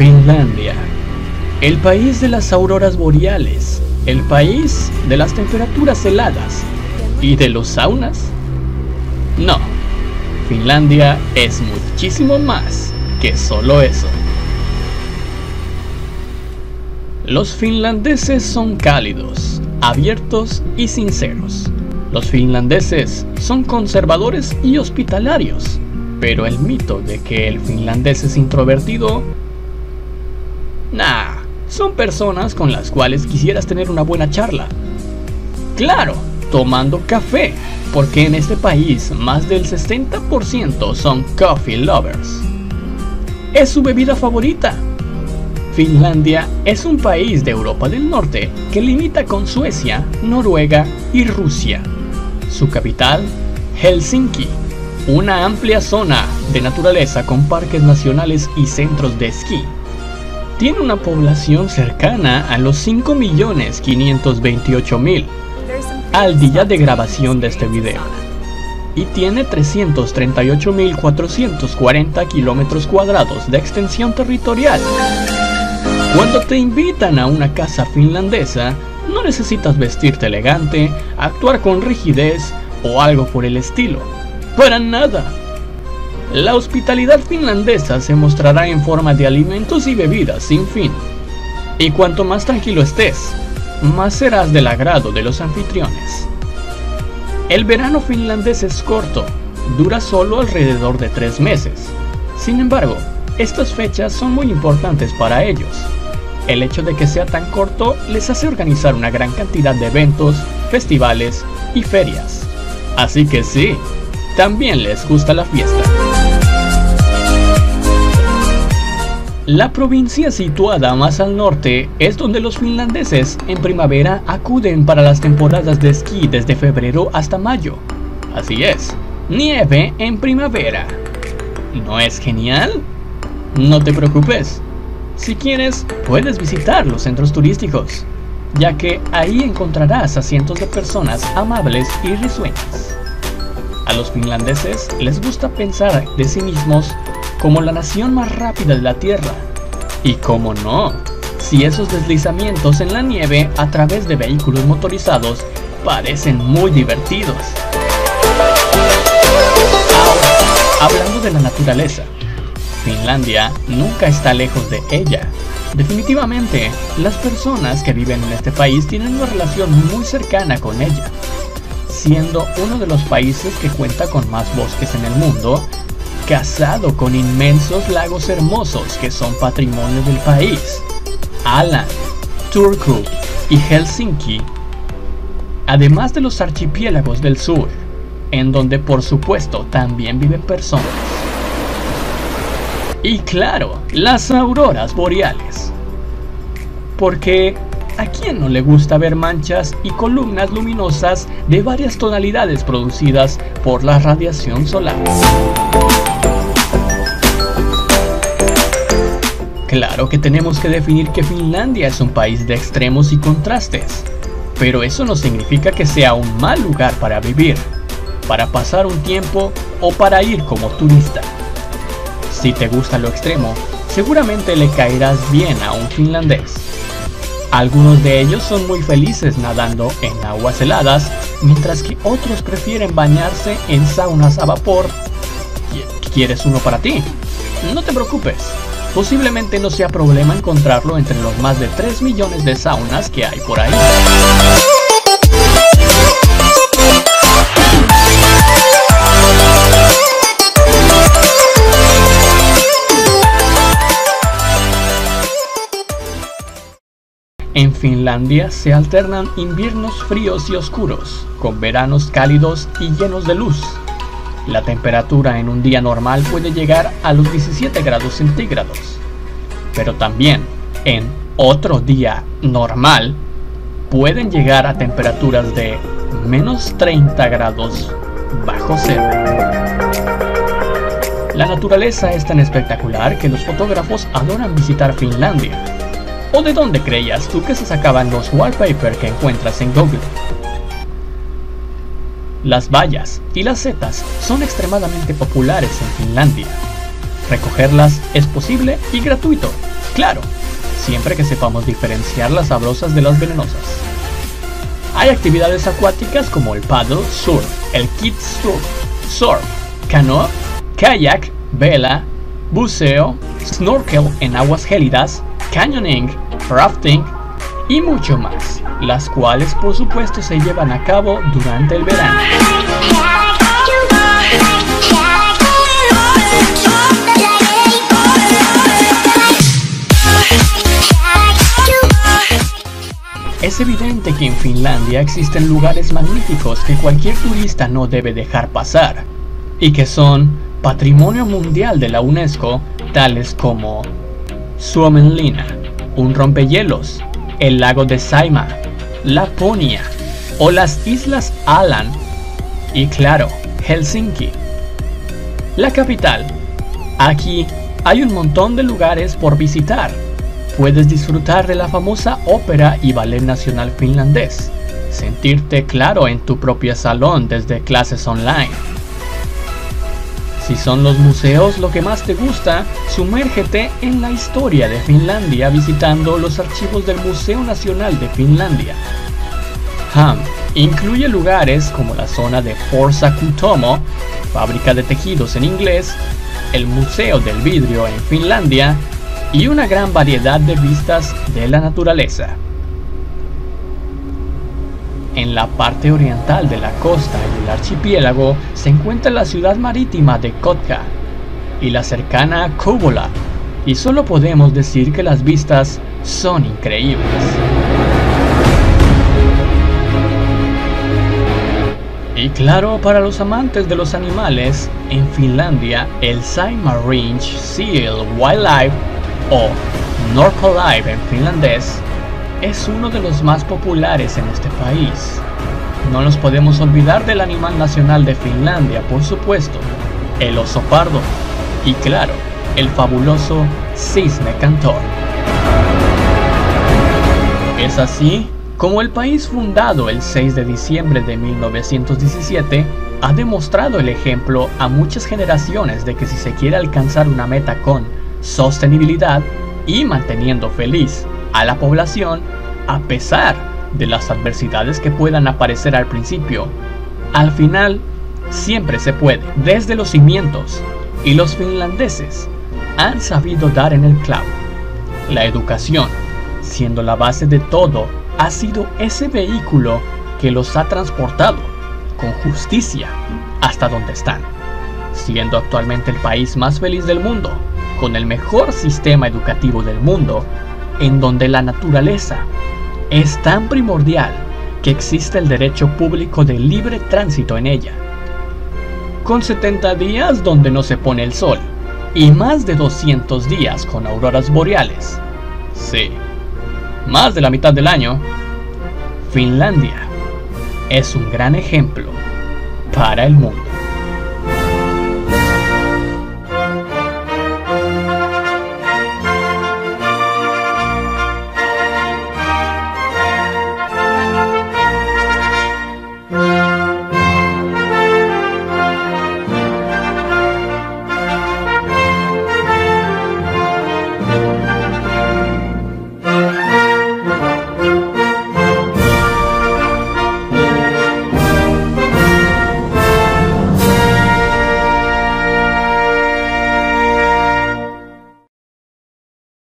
Finlandia, el país de las auroras boreales, el país de las temperaturas heladas y de los saunas. No, Finlandia es muchísimo más que solo eso. Los finlandeses son cálidos, abiertos y sinceros. Los finlandeses son conservadores y hospitalarios, pero el mito de que el finlandés es introvertido... Nah, son personas con las cuales quisieras tener una buena charla. Claro, tomando café, porque en este país más del 60% son coffee lovers. Es su bebida favorita. Finlandia es un país de Europa del Norte que limita con Suecia, Noruega y Rusia. Su capital, Helsinki, una amplia zona de naturaleza con parques nacionales y centros de esquí. Tiene una población cercana a los 5.528.000 al día de grabación de este video y tiene 338.440 kilómetros cuadrados de extensión territorial. Cuando te invitan a una casa finlandesa, no necesitas vestirte elegante, actuar con rigidez o algo por el estilo. Para nada. La hospitalidad finlandesa se mostrará en forma de alimentos y bebidas sin fin. Y cuanto más tranquilo estés, más serás del agrado de los anfitriones. El verano finlandés es corto, dura solo alrededor de tres meses. Sin embargo, estas fechas son muy importantes para ellos. El hecho de que sea tan corto les hace organizar una gran cantidad de eventos, festivales y ferias. Así que sí, también les gusta la fiesta. La provincia situada más al norte es donde los finlandeses en primavera acuden para las temporadas de esquí desde febrero hasta mayo. Así es, nieve en primavera. ¿No es genial? No te preocupes. Si quieres, puedes visitar los centros turísticos, ya que ahí encontrarás a cientos de personas amables y risueñas. A los finlandeses les gusta pensar de sí mismos como la nación más rápida de la Tierra. Y cómo no, si esos deslizamientos en la nieve a través de vehículos motorizados parecen muy divertidos. Ahora, hablando de la naturaleza, Finlandia nunca está lejos de ella. Definitivamente, las personas que viven en este país tienen una relación muy cercana con ella. Siendo uno de los países que cuenta con más bosques en el mundo, casado con inmensos lagos hermosos que son patrimonio del país. Alan, Turku y Helsinki, además de los archipiélagos del sur, en donde por supuesto también viven personas. Y claro, las auroras boreales. Porque ¿a quién no le gusta ver manchas y columnas luminosas de varias tonalidades producidas por la radiación solar? Claro que tenemos que definir que Finlandia es un país de extremos y contrastes, pero eso no significa que sea un mal lugar para vivir, para pasar un tiempo o para ir como turista. Si te gusta lo extremo, seguramente le caerás bien a un finlandés. Algunos de ellos son muy felices nadando en aguas heladas, mientras que otros prefieren bañarse en saunas a vapor. ¿Quieres uno para ti? No te preocupes, posiblemente no sea problema encontrarlo entre los más de 3 millones de saunas que hay por ahí. En Finlandia se alternan inviernos fríos y oscuros, con veranos cálidos y llenos de luz. La temperatura en un día normal puede llegar a los 17 grados centígrados, pero también en otro día normal pueden llegar a temperaturas de menos 30 grados bajo cero. La naturaleza es tan espectacular que los fotógrafos adoran visitar Finlandia. ¿O de dónde creías tú que se sacaban los wallpapers que encuentras en Google? Las bayas y las setas son extremadamente populares en Finlandia. Recogerlas es posible y gratuito, Claro, siempre que sepamos diferenciar las sabrosas de las venenosas. Hay actividades acuáticas como el paddle, surf, el kids surf, surf, canoa, kayak, vela, buceo, snorkel en aguas gélidas, canyoning, rafting y mucho más, las cuales por supuesto se llevan a cabo durante el verano. Es evidente que en Finlandia existen lugares magníficos que cualquier turista no debe dejar pasar, y que son Patrimonio Mundial de la UNESCO, tales como Suomenlinna, un rompehielos, el lago de Saima, Laponia o las islas Alan y claro, Helsinki. La capital. Aquí hay un montón de lugares por visitar puedes disfrutar de la famosa ópera y ballet nacional finlandés, sentirte claro en tu propio salón desde clases online. Si son los museos lo que más te gusta, sumérgete en la historia de Finlandia visitando los archivos del Museo Nacional de Finlandia. HAM incluye lugares como la zona de Forza Kutomo, fábrica de tejidos en inglés, el Museo del Vidrio en Finlandia y una gran variedad de vistas de la naturaleza. En la parte oriental de la costa y el archipiélago se encuentra la ciudad marítima de Kotka y la cercana Kouvola, y solo podemos decir que las vistas son increíbles. Y claro, para los amantes de los animales, en Finlandia el Saimaa Range Seal Wildlife o Norcolive en finlandés, es uno de los más populares en este país. No nos podemos olvidar del animal nacional de Finlandia, por supuesto, el oso pardo y claro, el fabuloso cisne cantor. Es así como el país fundado el 6 de diciembre de 1917 ha demostrado el ejemplo a muchas generaciones de que si se quiere alcanzar una meta con sostenibilidad y manteniendo feliz a la población a pesar de las adversidades que puedan aparecer al principio. Al final, siempre se puede, desde los cimientos, y los finlandeses han sabido dar en el clavo. La educación, siendo la base de todo, ha sido ese vehículo que los ha transportado con justicia hasta donde están, siendo actualmente el país más feliz del mundo con el mejor sistema educativo del mundo, en donde la naturaleza es tan primordial que existe el derecho público de libre tránsito en ella. Con 70 días donde no se pone el sol y más de 200 días con auroras boreales. Sí, más de la mitad del año. Finlandia es un gran ejemplo para el mundo.